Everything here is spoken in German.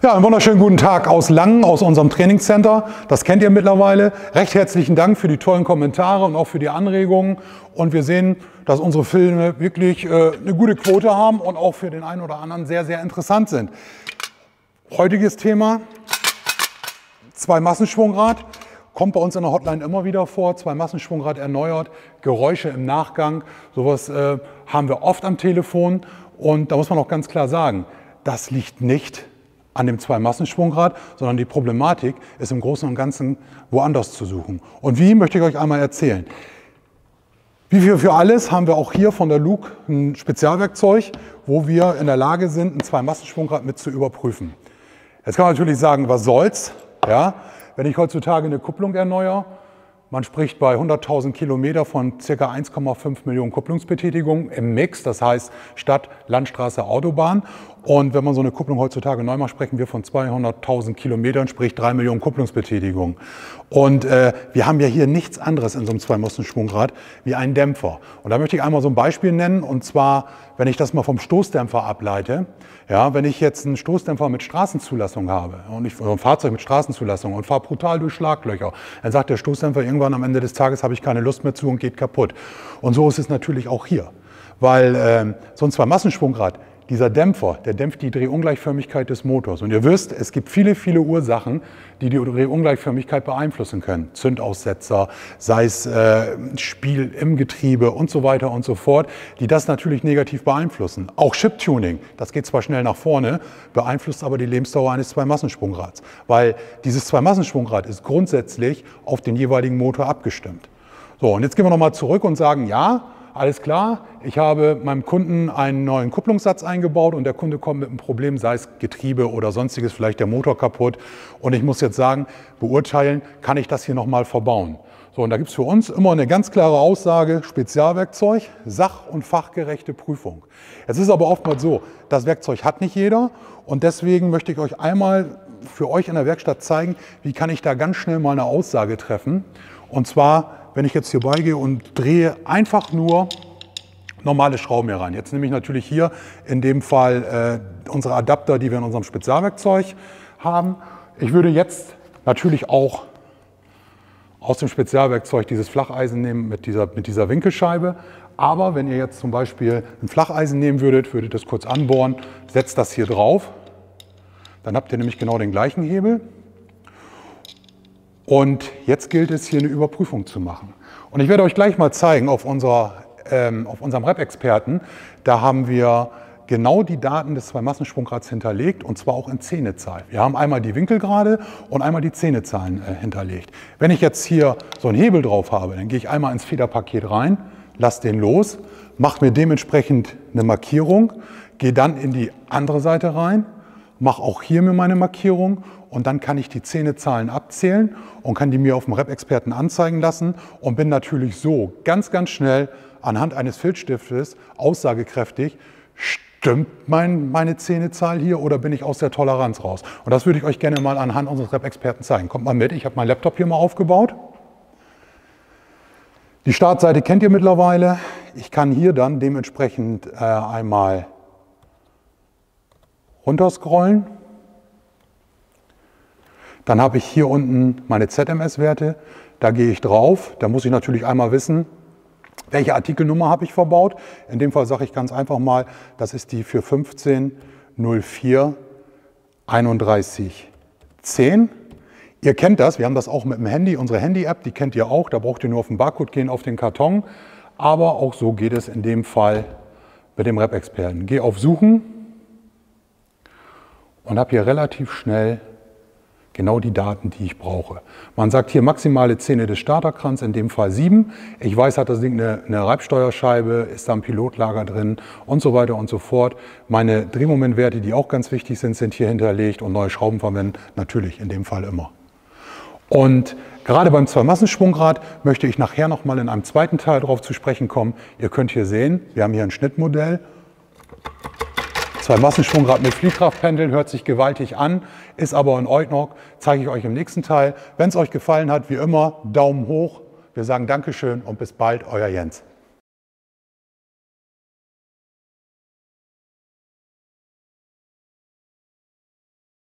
Ja, einen wunderschönen guten Tag aus Langen, aus unserem Trainingscenter. Das kennt ihr mittlerweile. Recht herzlichen Dank für die tollen Kommentare und auch für die Anregungen. Und wir sehen, dass unsere Filme wirklich äh, eine gute Quote haben und auch für den einen oder anderen sehr, sehr interessant sind. Heutiges Thema, zwei Massenschwungrad. Kommt bei uns in der Hotline immer wieder vor, zwei Massenschwungrad erneuert, Geräusche im Nachgang, sowas äh, haben wir oft am Telefon. Und da muss man auch ganz klar sagen, das liegt nicht an dem Zwei-Massenschwungrad, sondern die Problematik ist im Großen und Ganzen woanders zu suchen. Und wie, möchte ich euch einmal erzählen. Wie für, für alles haben wir auch hier von der Luke ein Spezialwerkzeug, wo wir in der Lage sind, ein Zwei-Massenschwungrad mit zu überprüfen. Jetzt kann man natürlich sagen, was soll's? Ja, wenn ich heutzutage eine Kupplung erneuere, man spricht bei 100.000 Kilometer von ca. 1,5 Millionen Kupplungsbetätigungen im Mix, das heißt Stadt, Landstraße, Autobahn. Und wenn man so eine Kupplung heutzutage neu macht, sprechen wir von 200.000 Kilometern, sprich 3 Millionen Kupplungsbetätigungen. Und äh, wir haben ja hier nichts anderes in so einem Zwei-Mussen-Schwungrad wie einen Dämpfer. Und da möchte ich einmal so ein Beispiel nennen, und zwar, wenn ich das mal vom Stoßdämpfer ableite. Ja, wenn ich jetzt einen Stoßdämpfer mit Straßenzulassung habe und ich, ein Fahrzeug mit Straßenzulassung und fahre brutal durch Schlaglöcher, dann sagt der Stoßdämpfer irgendwann am Ende des Tages, habe ich keine Lust mehr zu und geht kaputt. Und so ist es natürlich auch hier. Weil äh, so ein Zwei-Massenschwungrad, dieser Dämpfer, der dämpft die Drehungleichförmigkeit des Motors. Und ihr wisst, es gibt viele, viele Ursachen, die die Drehungleichförmigkeit beeinflussen können. Zündaussetzer, sei es äh, Spiel im Getriebe und so weiter und so fort, die das natürlich negativ beeinflussen. Auch Chip-Tuning, das geht zwar schnell nach vorne, beeinflusst aber die Lebensdauer eines Zwei-Massenschwungrads. Weil dieses Zwei-Massenschwungrad ist grundsätzlich auf den jeweiligen Motor abgestimmt. So, und jetzt gehen wir nochmal zurück und sagen, ja, alles klar, ich habe meinem Kunden einen neuen Kupplungssatz eingebaut und der Kunde kommt mit einem Problem, sei es Getriebe oder sonstiges, vielleicht der Motor kaputt. Und ich muss jetzt sagen, beurteilen, kann ich das hier nochmal verbauen. So, und da gibt es für uns immer eine ganz klare Aussage, Spezialwerkzeug, sach- und fachgerechte Prüfung. Es ist aber oftmals so, das Werkzeug hat nicht jeder und deswegen möchte ich euch einmal für euch in der Werkstatt zeigen, wie kann ich da ganz schnell mal eine Aussage treffen. Und zwar wenn ich jetzt hier beigehe und drehe einfach nur normale Schrauben hier rein. Jetzt nehme ich natürlich hier in dem Fall äh, unsere Adapter, die wir in unserem Spezialwerkzeug haben. Ich würde jetzt natürlich auch aus dem Spezialwerkzeug dieses Flacheisen nehmen mit dieser, mit dieser Winkelscheibe. Aber wenn ihr jetzt zum Beispiel ein Flacheisen nehmen würdet, würdet das kurz anbohren, setzt das hier drauf. Dann habt ihr nämlich genau den gleichen Hebel. Und jetzt gilt es, hier eine Überprüfung zu machen. Und ich werde euch gleich mal zeigen auf, unserer, ähm, auf unserem Rep-Experten, da haben wir genau die Daten des Zwei-Massenschwungrads hinterlegt und zwar auch in Zehnezahl. Wir haben einmal die Winkelgrade und einmal die Zähnezahlen äh, hinterlegt. Wenn ich jetzt hier so einen Hebel drauf habe, dann gehe ich einmal ins Federpaket rein, lasse den los, mache mir dementsprechend eine Markierung, gehe dann in die andere Seite rein, mache auch hier mir meine Markierung und dann kann ich die Zähnezahlen abzählen und kann die mir auf dem Rep-Experten anzeigen lassen und bin natürlich so ganz, ganz schnell anhand eines Filzstiftes aussagekräftig, stimmt mein, meine Zähnezahl hier oder bin ich aus der Toleranz raus? Und das würde ich euch gerne mal anhand unseres Rep-Experten zeigen. Kommt mal mit, ich habe meinen Laptop hier mal aufgebaut. Die Startseite kennt ihr mittlerweile. Ich kann hier dann dementsprechend äh, einmal runterscrollen dann habe ich hier unten meine ZMS-Werte. Da gehe ich drauf. Da muss ich natürlich einmal wissen, welche Artikelnummer habe ich verbaut. In dem Fall sage ich ganz einfach mal, das ist die für 1504 31 10. Ihr kennt das, wir haben das auch mit dem Handy, unsere Handy-App, die kennt ihr auch. Da braucht ihr nur auf den Barcode gehen, auf den Karton. Aber auch so geht es in dem Fall mit dem Rep-Experten. Gehe auf Suchen und habe hier relativ schnell genau die Daten, die ich brauche. Man sagt hier maximale Zähne des Starterkranz, in dem Fall 7. Ich weiß, hat das Ding eine, eine Reibsteuerscheibe, ist da ein Pilotlager drin und so weiter und so fort. Meine Drehmomentwerte, die auch ganz wichtig sind, sind hier hinterlegt und neue Schrauben verwenden, natürlich in dem Fall immer. Und gerade beim Zwei-Massenschwungrad möchte ich nachher nochmal in einem zweiten Teil darauf zu sprechen kommen. Ihr könnt hier sehen, wir haben hier ein Schnittmodell Zwei Massenschwungrad mit Fliehkraftpendeln hört sich gewaltig an, ist aber in Ordnung, zeige ich euch im nächsten Teil. Wenn es euch gefallen hat, wie immer, Daumen hoch. Wir sagen Dankeschön und bis bald, euer Jens.